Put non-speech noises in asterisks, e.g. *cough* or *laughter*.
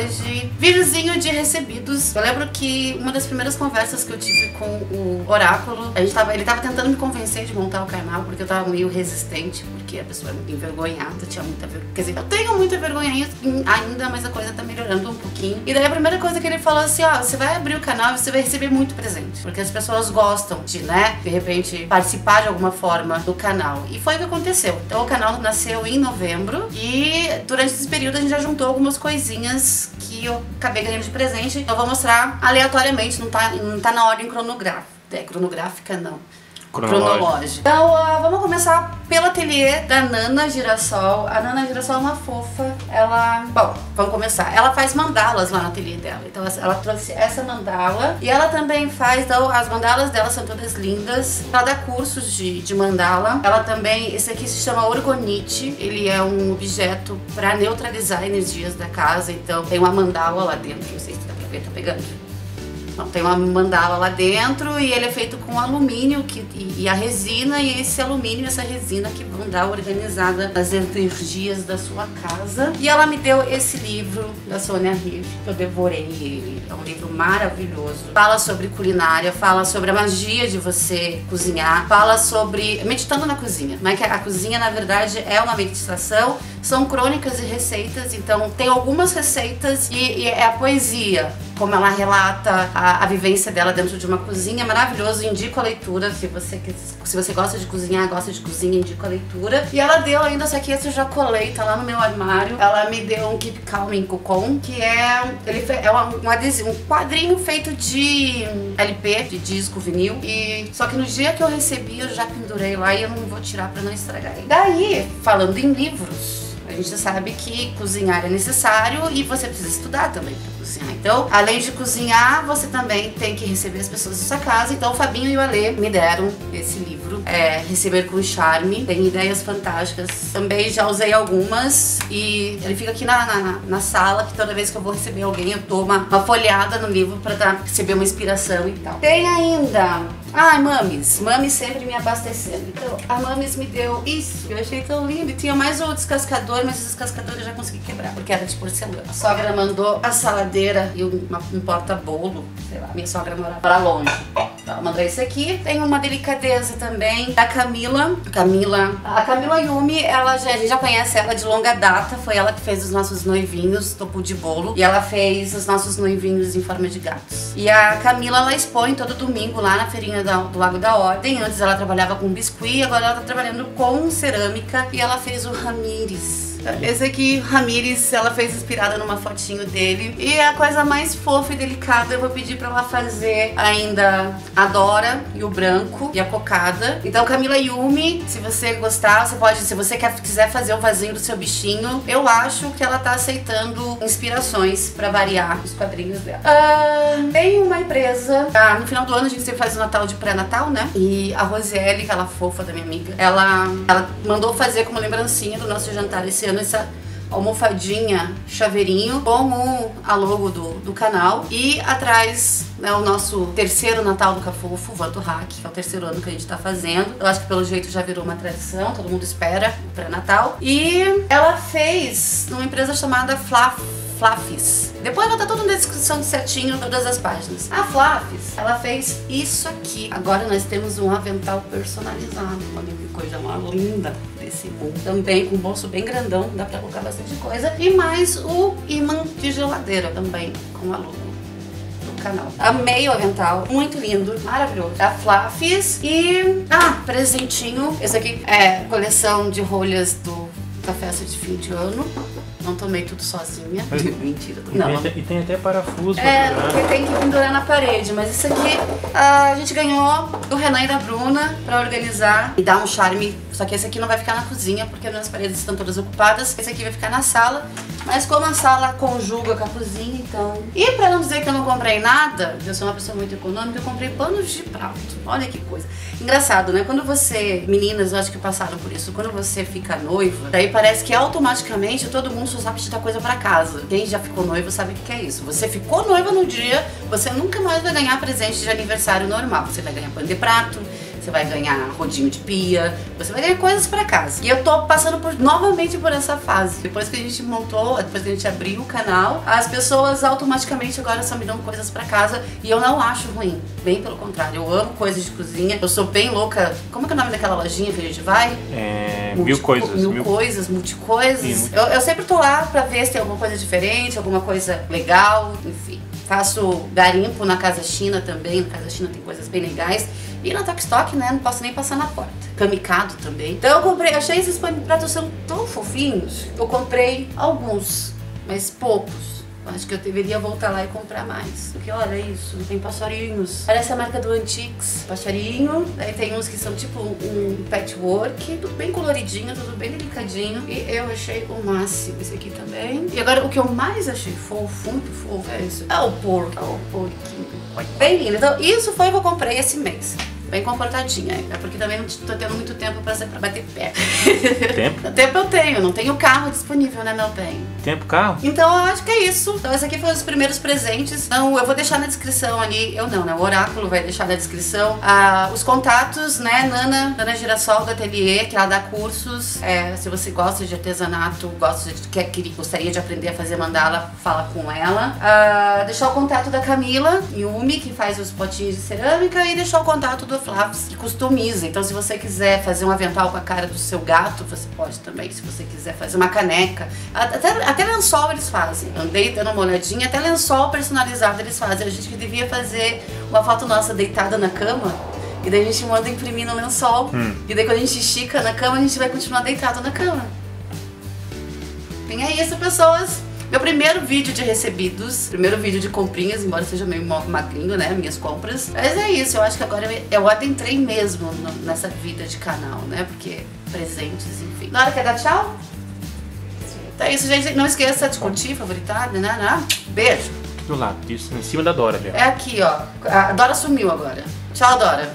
hoje videozinho de recebidos. Eu lembro que uma das primeiras conversas que eu tive com o Oráculo, a gente tava, ele tava tentando me convencer de montar o canal, porque eu tava meio resistente, porque a pessoa é muito envergonhada, tinha muita vergonha. Quer dizer, eu tenho muita vergonha ainda, mas a coisa tá melhorando um pouquinho. E daí a primeira coisa que ele falou assim, ó, você vai abrir o canal e você vai receber muito presente. Porque as pessoas gostam de, né, de repente, participar de alguma forma do canal. E foi o que aconteceu. Então o canal nasceu em novembro e durante esse período a gente já juntou algumas coisinhas que eu acabei ganhando de presente. Eu vou mostrar aleatoriamente, não tá, não tá na ordem cronográfica. É, cronográfica não cronológico. Então, uh, vamos começar pelo ateliê da Nana Girassol. A Nana Girassol é uma fofa. Ela. Bom, vamos começar. Ela faz mandalas lá no ateliê dela. Então, ela trouxe essa mandala. E ela também faz. Então, as mandalas dela são todas lindas. Ela dá cursos de, de mandala. Ela também. Esse aqui se chama Orgonite. Ele é um objeto para neutralizar energias da casa. Então, tem uma mandala lá dentro. Não sei se pra ver, tá pegando. Então, tem uma mandala lá dentro e ele é feito com alumínio que, e, e a resina e esse alumínio e essa resina que vão dar organizada nas energias da sua casa. E ela me deu esse livro da Sônia Riff, que eu devorei ele. É um livro maravilhoso. Fala sobre culinária, fala sobre a magia de você cozinhar, fala sobre meditando na cozinha. Não é que a cozinha, na verdade, é uma meditação, são crônicas e receitas, então tem algumas receitas e, e é a poesia como ela relata a, a, vivência dela dentro de uma cozinha, maravilhoso, indico a leitura, se você, se você gosta de cozinhar, gosta de cozinha, indico a leitura. E ela deu ainda, essa aqui eu já colei, tá lá no meu armário, ela me deu um Keep Calm em Cocon, que é, ele é um, adesivo, um quadrinho feito de LP, de disco, vinil, e só que no dia que eu recebi eu já pendurei lá e eu não vou tirar pra não estragar. Daí, falando em livros, a gente sabe que cozinhar é necessário e você precisa estudar também cozinhar. Então, além de cozinhar, você também tem que receber as pessoas da sua casa. Então, o Fabinho e o Alê me deram esse livro, é, Receber com Charme. Tem ideias fantásticas. Também já usei algumas e ele fica aqui na, na, na sala, que toda vez que eu vou receber alguém, eu dou uma, uma folhada no livro para receber uma inspiração e tal. Tem ainda Ai, Mames, Mames sempre me abastecendo. Então, a Mames me deu isso. Eu achei tão lindo. E tinha mais o descascador, mas o descascador eu já consegui quebrar, porque era de porcelana. A sogra mandou a saladeira e uma, um porta-bolo. Sei lá, minha sogra morava pra longe. Ela mandou esse aqui. Tem uma delicadeza também da Camila. Camila. A Camila Yumi, ela já, a gente já conhece ela de longa data. Foi ela que fez os nossos noivinhos, topo de bolo. E ela fez os nossos noivinhos em forma de gatos. E a Camila, ela expõe todo domingo lá na feirinha da, do Lago da Ordem. Antes ela trabalhava com biscuit, agora ela tá trabalhando com cerâmica. E ela fez o Ramires esse aqui, Ramires, ela fez inspirada numa fotinho dele. E é a coisa mais fofa e delicada. Eu vou pedir pra ela fazer ainda a Dora e o branco e a cocada. Então, Camila Yumi, se você gostar, você pode, se você quer, quiser fazer o vasinho do seu bichinho, eu acho que ela tá aceitando inspirações pra variar os quadrinhos dela. Uh, tem uma empresa, ah, no final do ano a gente sempre faz o Natal de pré-natal, né? E a Rosiele, aquela fofa da minha amiga, ela, ela mandou fazer como lembrancinha do nosso jantar esse ano essa almofadinha chaveirinho com o, a logo do, do canal e atrás né, o nosso terceiro Natal do Cafofo, Vanto Hack, que é o terceiro ano que a gente tá fazendo. Eu acho que pelo jeito já virou uma tradição, todo mundo espera o pré-natal. E ela fez numa empresa chamada Flaf Flafis. Depois vai estar tudo na descrição certinho, todas as páginas. A Flafis, ela fez isso aqui. Agora nós temos um avental personalizado. Olha que coisa mais linda desse bom. Também com um bolso bem grandão, dá pra colocar bastante coisa. E mais o imã de geladeira também, com a do canal. Amei o avental, muito lindo, maravilhoso. Da Flafis e... Ah, presentinho. Esse aqui é coleção de rolhas do, da festa de fim de ano. Não tomei tudo sozinha. *laughs* Mentira. E não. Tem, e tem até parafuso É, porque tem que pendurar na parede. Mas isso aqui a gente ganhou do Renan e da Bruna pra organizar e dar um charme. Só que esse aqui não vai ficar na cozinha, porque as minhas paredes estão todas ocupadas. Esse aqui vai ficar na sala. Mas como a sala conjuga com a cozinha, então... E pra não dizer que eu não comprei nada, eu sou uma pessoa muito econômica, eu comprei panos de prato. Olha que coisa. Engraçado, né? Quando você... Meninas, eu acho que passaram por isso. Quando você fica noiva, daí parece que automaticamente todo mundo só sabe te dar coisa pra casa. Quem já ficou noivo sabe o que é isso. Você ficou noiva no dia, você nunca mais vai ganhar presente de aniversário normal. Você vai ganhar pano de prato, você vai ganhar rodinho de pia, você vai ganhar coisas para casa. E eu tô passando por, novamente por essa fase. Depois que a gente montou, depois que a gente abriu o canal, as pessoas automaticamente agora só me dão coisas para casa e eu não acho ruim. Bem pelo contrário, eu amo coisas de cozinha. Eu sou bem louca. Como é que é o nome daquela lojinha que a gente vai? É, Multi- mil coisas. Mil, mil- coisas, multicoisas. Sim, multi- Eu, eu sempre tô lá pra ver se tem alguma coisa diferente, alguma coisa legal, enfim. Faço garimpo na Casa China também. Na Casa China tem coisas bem legais. E na Tokstok, né? Não posso nem passar na porta. Kamikado também. Então eu comprei, achei esses pães pratos são tão fofinhos. Eu comprei alguns, mas poucos. Acho que eu deveria voltar lá e comprar mais. Porque olha isso, tem passarinhos. Parece a marca do Antiques. Passarinho. Daí tem uns que são tipo um patchwork. Tudo bem coloridinho, tudo bem delicadinho. E eu achei o máximo esse aqui também. E agora o que eu mais achei fofo, muito fofo, é isso. É o porco. É o porquinho. Bem lindo. Então isso foi o que eu comprei esse mês. Bem comportadinha. É porque também não tô tendo muito tempo pra, pra bater pé. Tempo? *laughs* tempo eu tenho, não tenho carro disponível, né, meu bem? Tempo, carro? Então eu acho que é isso. Então esse aqui foi os primeiros presentes. Então eu vou deixar na descrição ali. Eu não, né? O Oráculo vai deixar na descrição ah, os contatos, né? Nana, Nana Girassol do Ateliê, que ela dá cursos. É, se você gosta de artesanato, gosta de, quer, que, gostaria de aprender a fazer mandala, fala com ela. Ah, deixar o contato da Camila Yumi, que faz os potinhos de cerâmica, e deixar o contato do Flávio, que customiza. Então se você quiser fazer um avental com a cara do seu gato, você pode também. Se você quiser fazer uma caneca. Até, até lençol eles fazem. Andei dando uma olhadinha, até lençol personalizado eles fazem. A gente que devia fazer uma foto nossa deitada na cama. E daí a gente manda imprimir no lençol. E daí quando a gente estica na cama, a gente vai continuar deitado na cama. Bem, é isso, pessoas. Meu primeiro vídeo de recebidos, primeiro vídeo de comprinhas, embora seja meio magrinho, né? Minhas compras. Mas é isso, eu acho que agora eu- eu adentrei mesmo no- nessa vida de canal, né? Porque presentes, enfim. Na hora quer dar tchau? Então é isso, gente. Não esqueça de curtir, favoritar, né? né, né. Beijo. Do lado, isso, em cima da Dora já. É aqui, ó. A Dora sumiu agora. Tchau, Dora.